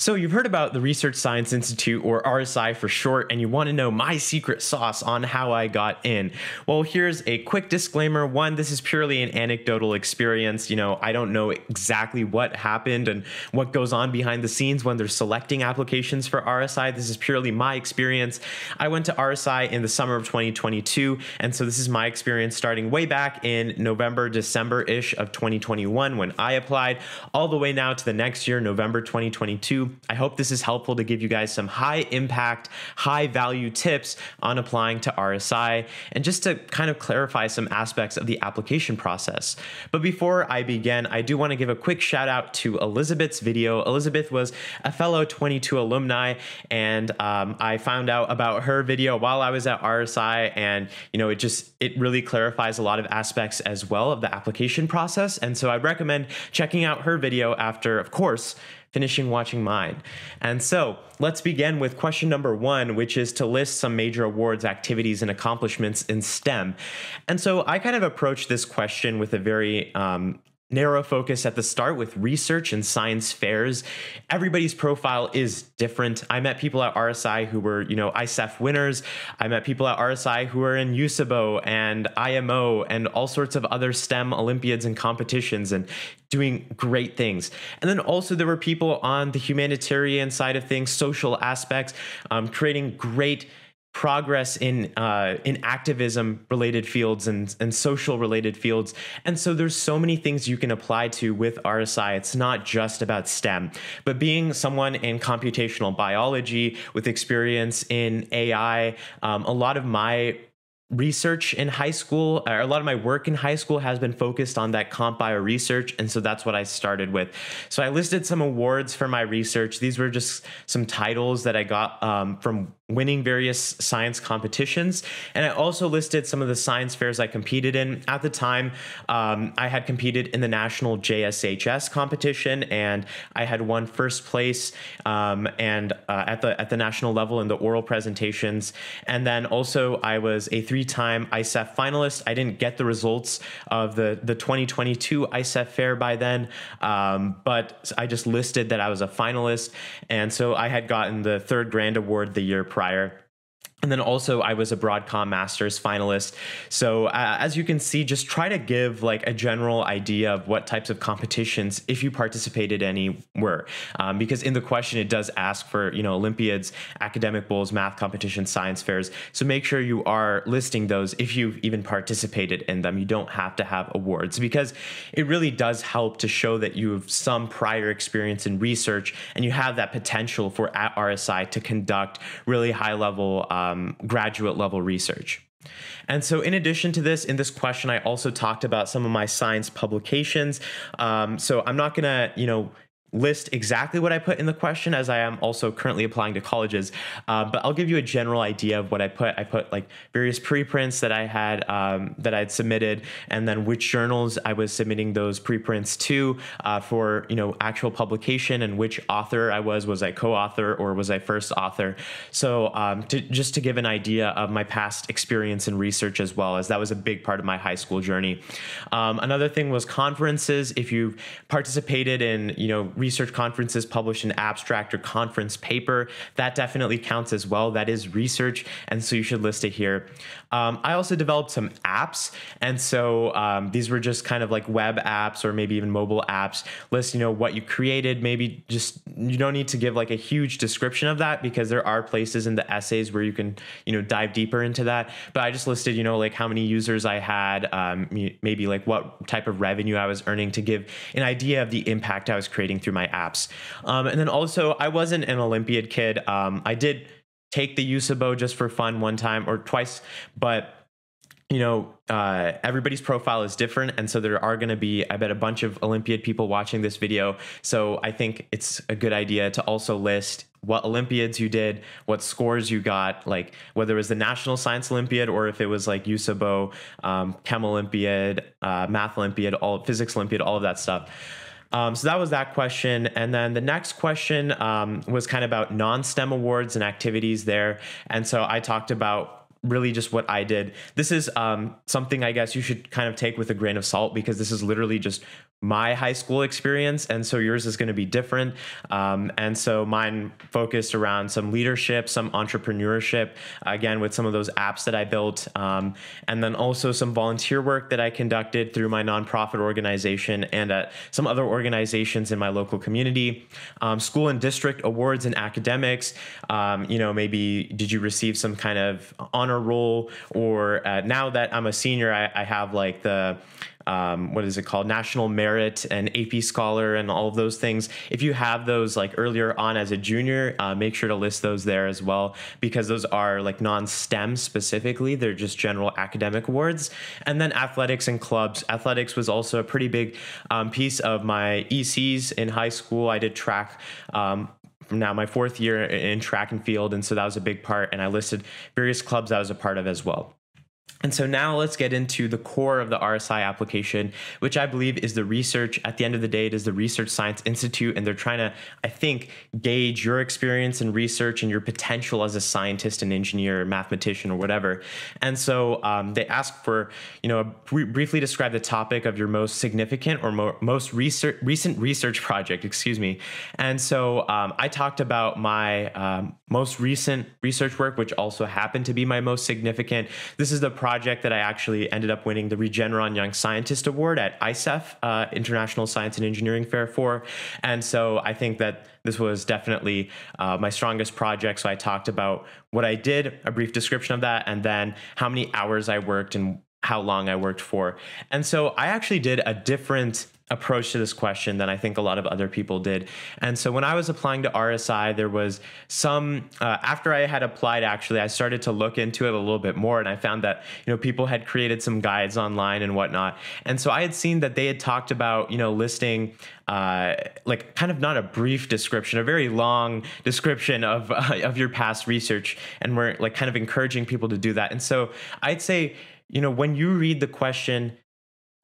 So, you've heard about the Research Science Institute, or RSI for short, and you want to know my secret sauce on how I got in. Well, here's a quick disclaimer. One, this is purely an anecdotal experience. You know, I don't know exactly what happened and what goes on behind the scenes when they're selecting applications for RSI. This is purely my experience. I went to RSI in the summer of 2022, and so this is my experience starting way back in November, December ish of 2021 when I applied, all the way now to the next year, November 2022. I hope this is helpful to give you guys some high impact, high value tips on applying to RSI and just to kind of clarify some aspects of the application process. But before I begin, I do want to give a quick shout out to Elizabeth's video. Elizabeth was a fellow 22 alumni, and um, I found out about her video while I was at RSI, and you know, it just it really clarifies a lot of aspects as well of the application process. And so I recommend checking out her video after, of course, finishing watching mine. And so let's begin with question number one, which is to list some major awards, activities, and accomplishments in STEM. And so I kind of approached this question with a very um, narrow focus at the start with research and science fairs. Everybody's profile is different. I met people at RSI who were, you know, ISEF winners. I met people at RSI who were in USABO and IMO and all sorts of other STEM Olympiads and competitions and doing great things. And then also there were people on the humanitarian side of things, social aspects, um, creating great progress in uh, in activism related fields and and social related fields. And so there's so many things you can apply to with RSI it's not just about STEM but being someone in computational biology with experience in AI um, a lot of my research in high school or a lot of my work in high school has been focused on that comp bio research. And so that's what i started with. So i listed some awards for my research. These were just some titles that i got um, from winning various science competitions. And I also listed some of the science fairs I competed in. At the time, um, I had competed in the national JSHS competition and I had won first place um, and uh, at the at the national level in the oral presentations. And then also I was a three-time ISEF finalist. I didn't get the results of the, the 2022 ISEF fair by then, um, but I just listed that I was a finalist. And so I had gotten the third grand award the year prior prior and then also I was a Broadcom Masters finalist. So uh, as you can see, just try to give like a general idea of what types of competitions, if you participated any, were. Um, because in the question it does ask for you know Olympiads, academic bowls, math competitions, science fairs. So make sure you are listing those if you've even participated in them. You don't have to have awards because it really does help to show that you have some prior experience in research and you have that potential for at RSI to conduct really high level. Uh, um, graduate level research. And so, in addition to this, in this question, I also talked about some of my science publications. Um, so, I'm not going to, you know, list exactly what I put in the question as I am also currently applying to colleges. Uh, but I'll give you a general idea of what I put. I put like various preprints that I had um, that I'd submitted, and then which journals I was submitting those preprints to uh, for you know actual publication, and which author I was. Was I co-author or was I first author? So um, to, just to give an idea of my past experience in research as well, as that was a big part of my high school journey. Um, another thing was conferences. If you've participated in you know research conferences publish an abstract or conference paper. That definitely counts as well. That is research, and so you should list it here. Um, I also developed some apps, and so um, these were just kind of like web apps or maybe even mobile apps. List, you know, what you created. Maybe just you don't need to give like a huge description of that because there are places in the essays where you can you know dive deeper into that. But I just listed you know like how many users I had, um, maybe like what type of revenue I was earning to give an idea of the impact I was creating through through my apps. Um, and then also, I wasn't an Olympiad kid. Um, I did take the USABO just for fun one time or twice, but you know, uh, everybody's profile is different. And so there are going to be, I bet, a bunch of Olympiad people watching this video. So I think it's a good idea to also list what Olympiads you did, what scores you got, like whether it was the National Science Olympiad or if it was like USABO, um, Chem Olympiad, uh, Math Olympiad, all Physics Olympiad, all of that stuff. Um, so that was that question. And then the next question um, was kind of about non STEM awards and activities there. And so I talked about really just what I did. This is um, something I guess you should kind of take with a grain of salt because this is literally just my high school experience, and so yours is going to be different. Um, and so mine focused around some leadership, some entrepreneurship, again with some of those apps that I built, um, and then also some volunteer work that I conducted through my nonprofit organization and at some other organizations in my local community. Um, school and district awards and academics. Um, you know, maybe did you receive some kind of honor roll, or uh, now that I'm a senior, I, I have like the um, what is it called? National merit and ap scholar and all of those things. If you have those like earlier on as a junior uh, make sure to list those there as well because those are like non-stem specifically. They're just general academic awards. And then athletics and clubs. Athletics was also a pretty big um, piece of my ecs in high school. I did track um, now my fourth year in track and field and so that was a big part and i listed various clubs i was a part of as well and so now let's get into the core of the RSI application, which I believe is the research. At the end of the day, it is the Research Science Institute, and they're trying to, I think, gauge your experience in research and your potential as a scientist, an engineer, mathematician, or whatever. And so um, they ask for, you know, briefly describe the topic of your most significant or mo- most research, recent research project, excuse me. And so um, I talked about my um, most recent research work, which also happened to be my most significant. This is the project that I actually ended up winning the Regeneron Young Scientist Award at ISEF, uh, International Science and Engineering Fair for. And so I think that this was definitely uh, my strongest project. So I talked about what I did, a brief description of that, and then how many hours I worked and how long I worked for. And so I actually did a different approach to this question than I think a lot of other people did. And so when I was applying to RSI, there was some, uh, after I had applied, actually, I started to look into it a little bit more and I found that, you know, people had created some guides online and whatnot. And so I had seen that they had talked about, you know, listing uh, like kind of not a brief description, a very long description of uh, of your past research, and we're like kind of encouraging people to do that. And so I'd say, you know, when you read the question,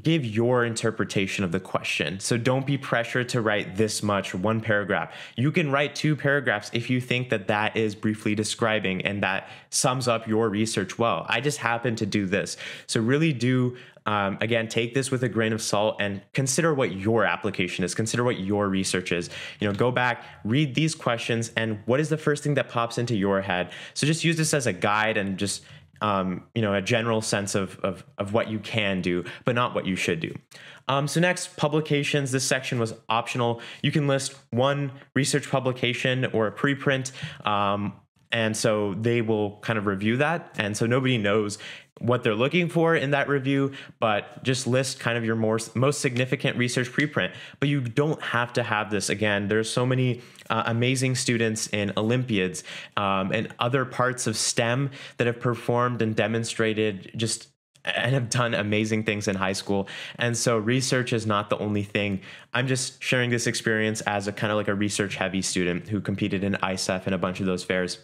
give your interpretation of the question. So don't be pressured to write this much, one paragraph. You can write two paragraphs if you think that that is briefly describing and that sums up your research well. I just happen to do this. So really do um, again take this with a grain of salt and consider what your application is consider what your research is you know go back read these questions and what is the first thing that pops into your head so just use this as a guide and just um, you know, a general sense of, of, of what you can do, but not what you should do. Um, so next, publications. This section was optional. You can list one research publication or a preprint um, and so they will kind of review that and so nobody knows what they're looking for in that review but just list kind of your more, most significant research preprint but you don't have to have this again there's so many uh, amazing students in olympiads um, and other parts of stem that have performed and demonstrated just and have done amazing things in high school. And so research is not the only thing. I'm just sharing this experience as a kind of like a research heavy student who competed in ISEF and a bunch of those fairs.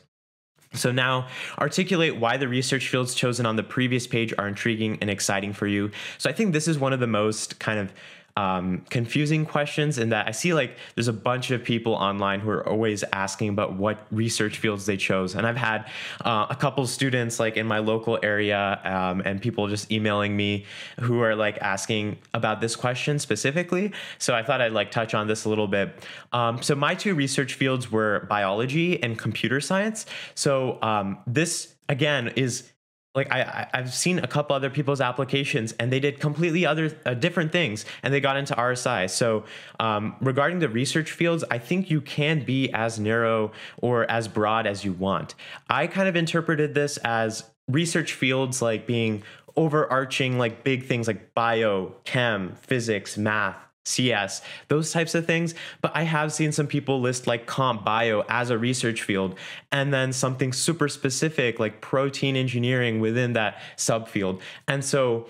So now articulate why the research fields chosen on the previous page are intriguing and exciting for you. So I think this is one of the most kind of um, confusing questions in that I see like there's a bunch of people online who are always asking about what research fields they chose. And I've had uh, a couple students like in my local area um, and people just emailing me who are like asking about this question specifically. So I thought I'd like touch on this a little bit. Um, so my two research fields were biology and computer science. So um, this again is like I, I've seen a couple other people's applications and they did completely other uh, different things and they got into RSI. So um, regarding the research fields, I think you can be as narrow or as broad as you want. I kind of interpreted this as research fields like being overarching like big things like bio, chem, physics, math, CS, those types of things. But I have seen some people list like comp bio as a research field and then something super specific like protein engineering within that subfield. And so,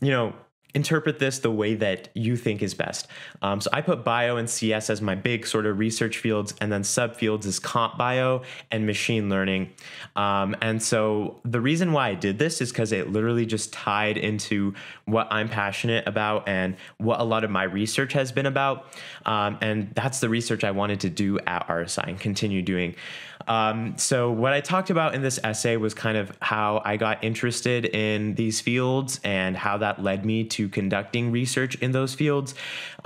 you know, interpret this the way that you think is best. Um, so I put bio and CS as my big sort of research fields, and then subfields is comp bio and machine learning. Um, and so the reason why I did this is because it literally just tied into what I'm passionate about and what a lot of my research has been about. Um, and that's the research I wanted to do at RSI and continue doing. Um, so, what I talked about in this essay was kind of how I got interested in these fields and how that led me to conducting research in those fields.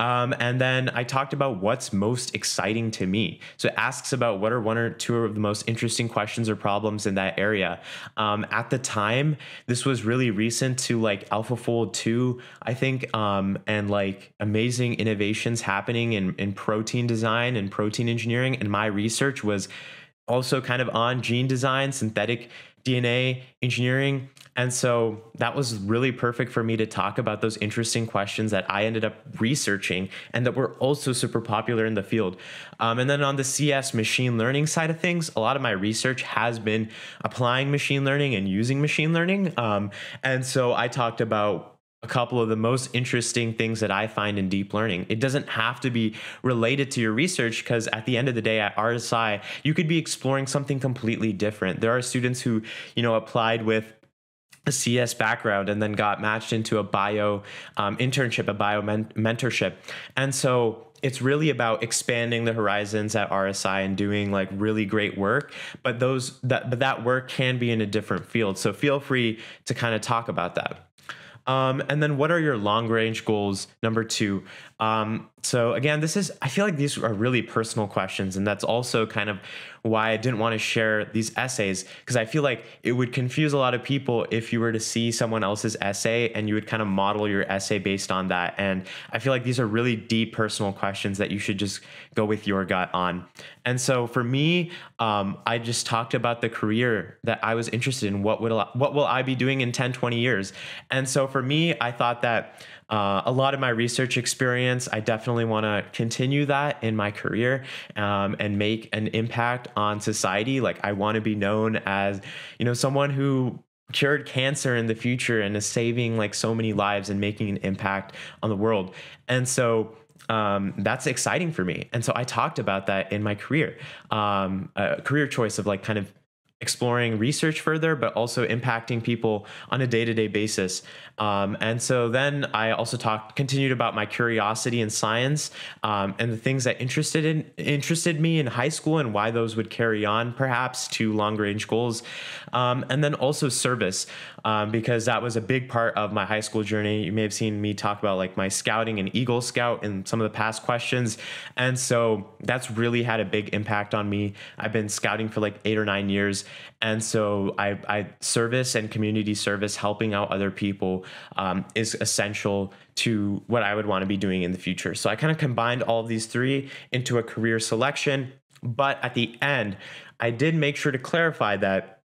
Um, and then I talked about what's most exciting to me. So, it asks about what are one or two of the most interesting questions or problems in that area. Um, at the time, this was really recent to like AlphaFold 2, I think, um, and like amazing innovations happening in, in protein design and protein engineering. And my research was also kind of on gene design, synthetic DNA engineering. And so that was really perfect for me to talk about those interesting questions that I ended up researching and that were also super popular in the field. Um, and then on the CS machine learning side of things, a lot of my research has been applying machine learning and using machine learning. Um, and so I talked about a couple of the most interesting things that I find in deep learning. It doesn't have to be related to your research because at the end of the day at RSI, you could be exploring something completely different. There are students who, you know, applied with a CS background and then got matched into a bio um, internship, a bio men- mentorship. And so it's really about expanding the horizons at RSI and doing like really great work. But those that but that work can be in a different field. So feel free to kind of talk about that. Um, and then what are your long range goals? Number two. Um, so again, this is, I feel like these are really personal questions. And that's also kind of why I didn't want to share these essays because I feel like it would confuse a lot of people if you were to see someone else's essay and you would kind of model your essay based on that. And I feel like these are really deep personal questions that you should just go with your gut on. And so for me, um, I just talked about the career that I was interested in. What would what will I be doing in 10, 20 years? And so for me, I thought that uh, a lot of my research experience, I definitely want to continue that in my career um, and make an impact on society. Like I want to be known as, you know, someone who cured cancer in the future and is saving like so many lives and making an impact on the world. And so um, that's exciting for me. And so I talked about that in my career, um, a career choice of like kind of exploring research further, but also impacting people on a day to day basis. Um, and so then I also talked, continued about my curiosity in science um, and the things that interested in interested me in high school and why those would carry on perhaps to long range goals. Um, and then also service, um, because that was a big part of my high school journey. You may have seen me talk about like my scouting and Eagle Scout in some of the past questions. And so that's really had a big impact on me. I've been scouting for like eight or nine years. And so I, I service and community service, helping out other people um, is essential to what I would want to be doing in the future. So I kind of combined all of these three into a career selection. But at the end, I did make sure to clarify that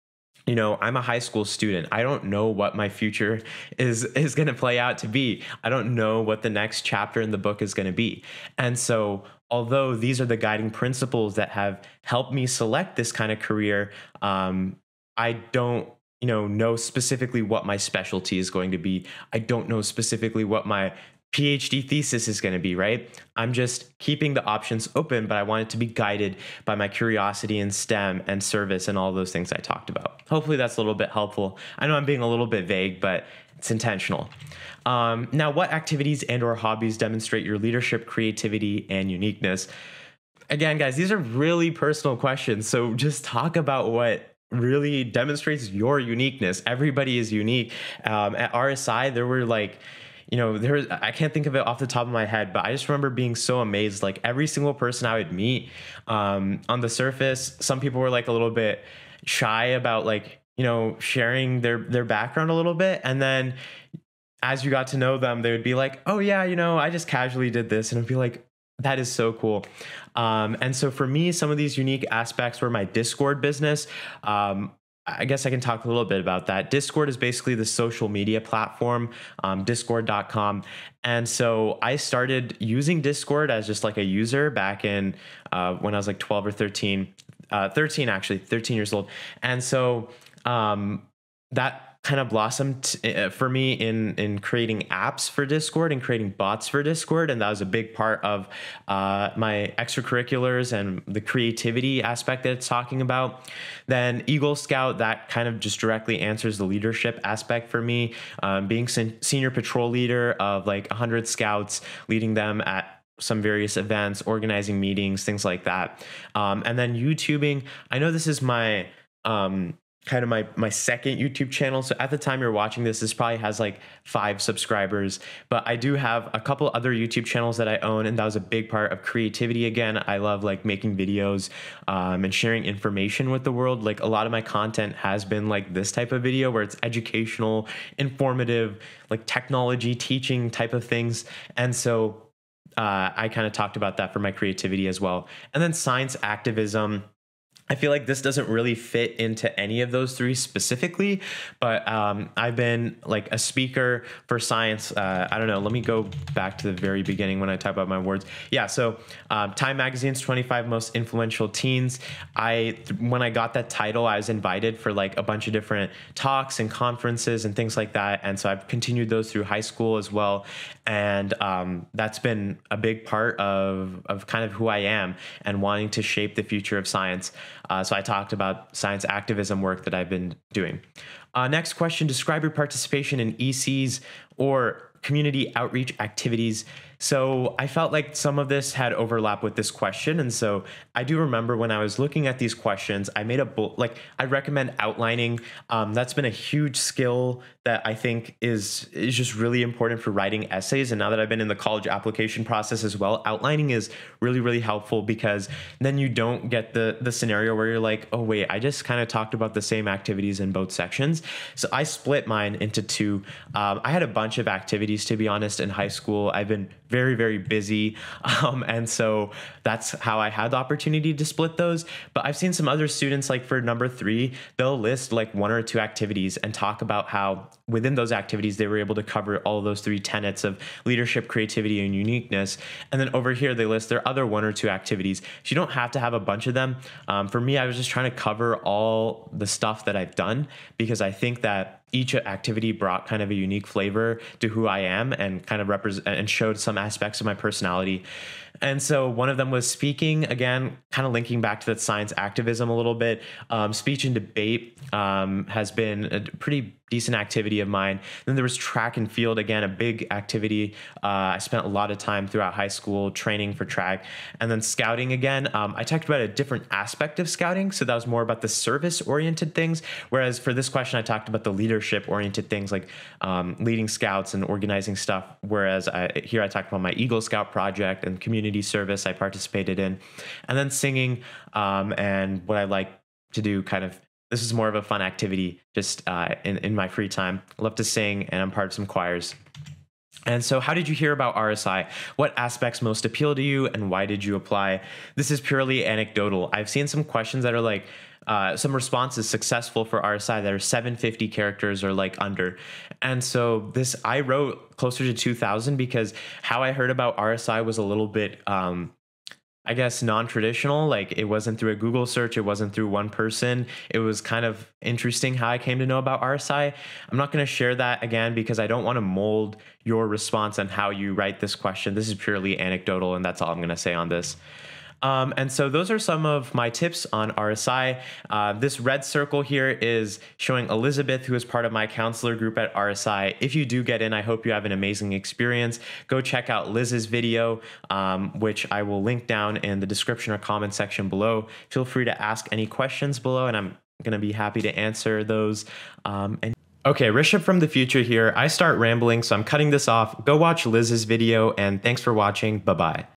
you know i'm a high school student i don't know what my future is is going to play out to be i don't know what the next chapter in the book is going to be and so although these are the guiding principles that have helped me select this kind of career um, i don't you know know specifically what my specialty is going to be. I don't know specifically what my phd thesis is going to be right? I'm just keeping the options open but i want it to be guided by my curiosity in stem and service and all those things i talked about. Hopefully that's a little bit helpful. I know i'm being a little bit vague but it's intentional um, now what activities and or hobbies demonstrate your leadership creativity and uniqueness again guys these are really personal questions so just talk about what really demonstrates your uniqueness. Everybody is unique. Um, at RSI, there were like, you know, there was, I can't think of it off the top of my head, but I just remember being so amazed. Like every single person I would meet um, on the surface, some people were like a little bit shy about like, you know, sharing their their background a little bit, and then as you got to know them, they would be like, "Oh yeah, you know, I just casually did this," and I'd be like, that is so cool. Um, and so for me, some of these unique aspects were my Discord business. Um, I guess I can talk a little bit about that. Discord is basically the social media platform, um, discord.com. And so I started using Discord as just like a user back in uh, when I was like 12 or 13, uh, 13 actually, 13 years old. And so um, that kind of blossomed uh, for me in in creating apps for Discord and creating bots for Discord, and that was a big part of uh, my extracurriculars and the creativity aspect that it's talking about. Then Eagle Scout that kind of just directly answers the leadership aspect for me, um, being sen- senior patrol leader of like 100 scouts, leading them at some various events, organizing meetings, things like that. Um, and then YouTubing, I know this is my um, kind of my my second YouTube channel. So at the time you're watching this, this probably has like five subscribers. But I do have a couple other YouTube channels that I own, and that was a big part of creativity. Again, I love like making videos um, and sharing information with the world. Like a lot of my content has been like this type of video where it's educational, informative, like technology teaching type of things. And so uh, I kind of talked about that for my creativity as well. And then science activism I feel like this doesn't really fit into any of those three specifically, but um, I've been like a speaker for science. Uh, I don't know. Let me go back to the very beginning when I type out my words. Yeah. So, um, Time Magazine's 25 most influential teens. I when I got that title, I was invited for like a bunch of different talks and conferences and things like that, and so I've continued those through high school as well, and um, that's been a big part of of kind of who I am and wanting to shape the future of science. Uh, so I talked about science activism work that I've been doing. Uh, next question Describe your participation in ECs or community outreach activities so I felt like some of this had overlap with this question. And so I do remember when I was looking at these questions, I made a book, like I recommend outlining. Um, that's been a huge skill that I think is, is just really important for writing essays. And now that I've been in the college application process as well, outlining is really, really helpful because then you don't get the, the scenario where you're like, oh, wait, I just kind of talked about the same activities in both sections. So I split mine into two. Um, I had a bunch of activities, to be honest, in high school. I've been very, very busy. Um, and so that's how I had the opportunity to split those. But I've seen some other students, like for number three, they'll list like one or two activities and talk about how within those activities they were able to cover all those three tenets of leadership, creativity, and uniqueness. And then over here, they list their other one or two activities. So you don't have to have a bunch of them. Um, for me, I was just trying to cover all the stuff that I've done because I think that each activity brought kind of a unique flavor to who I am and kind of represent and showed some aspects of my personality. And so one of them was speaking, again, kind of linking back to that science activism a little bit. Um, speech and debate um, has been a pretty decent activity of mine. Then there was track and field, again, a big activity. Uh, I spent a lot of time throughout high school training for track. And then scouting again, um, I talked about a different aspect of scouting. So that was more about the service oriented things. Whereas for this question, I talked about the leadership oriented things like um, leading scouts and organizing stuff. Whereas I, here I talked about my Eagle Scout project and community service I participated in. And then singing um, and what I like to do kind of this is more of a fun activity just uh, in, in my free time. I love to sing and I'm part of some choirs. And so, how did you hear about RSI? What aspects most appeal to you, and why did you apply? This is purely anecdotal. I've seen some questions that are like, uh, some responses successful for RSI that are 750 characters or like under. And so, this I wrote closer to 2000 because how I heard about RSI was a little bit um, I guess non-traditional. Like it wasn't through a Google search, it wasn't through one person. It was kind of interesting how I came to know about RSI. I'm not going to share that again because I don't want to mold your response on how you write this question. This is purely anecdotal, and that's all I'm going to say on this. Um, and so those are some of my tips on RSI. Uh, this red circle here is showing Elizabeth, who is part of my counselor group at RSI. If you do get in, I hope you have an amazing experience. Go check out Liz's video, um, which I will link down in the description or comment section below. Feel free to ask any questions below, and I'm going to be happy to answer those. Um, and Okay, Rishab from the future here. I start rambling, so I'm cutting this off. Go watch Liz's video, and thanks for watching. Bye bye.